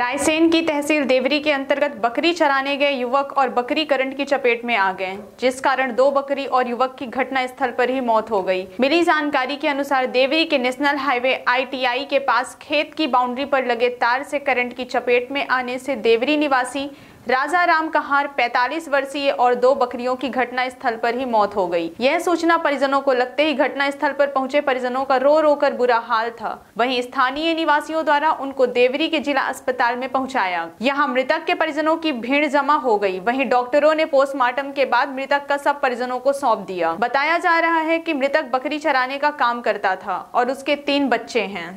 रायसेन की तहसील देवरी के अंतर्गत बकरी चराने गए युवक और बकरी करंट की चपेट में आ गए, जिस कारण दो बकरी और युवक की घटना स्थल पर ही मौत हो गई। मिली जानकारी के अनुसार देवरी के नेशनल हाईवे आईटीआई के पास खेत की बाउंड्री पर लगे तार से करंट की चपेट में आने से देवरी निवासी राजा राम कहार 45 वर्षीय और दो बकरियों की घटना स्थल पर ही मौत हो गई। यह सूचना परिजनों को लगते ही घटना स्थल पर पहुँचे परिजनों का रो रो कर बुरा हाल था वहीं स्थानीय निवासियों द्वारा उनको देवरी के जिला अस्पताल में पहुँचाया। यहाँ मृतक के परिजनों की भीड़ जमा हो गई वहीं डॉक्टरों ने पोस्टमार्टम के बाद मृतक का सब परिजनों को सौंप दिया बताया जा रहा है की मृतक बकरी चराने का काम करता था और उसके तीन बच्चे हैं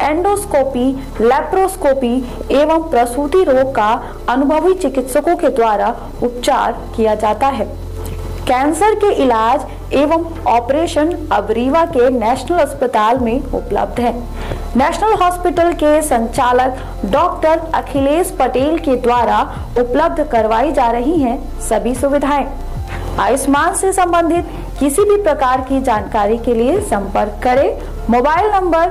एंडोस्कोपी, लेप्रोस्कोपी एवं प्रसूति रोग का अनुभवी चिकित्सकों के द्वारा उपचार किया जाता है। कैंसर के इलाज एवं ऑपरेशन अब रीवा के नेशनल अस्पताल में उपलब्ध है। नेशनल हॉस्पिटल के संचालक डॉक्टर अखिलेश पटेल के द्वारा उपलब्ध करवाई जा रही हैं सभी सुविधाएँ। आयुष्मान से संबंधित किसी भी प्रकार की जानकारी के लिए संपर्क करें। मोबाइल नंबर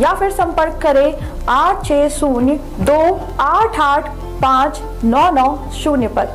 या फिर संपर्क करें आठ छः शून्य दो आठ आठ पाँच नौ नौ शून्य पर।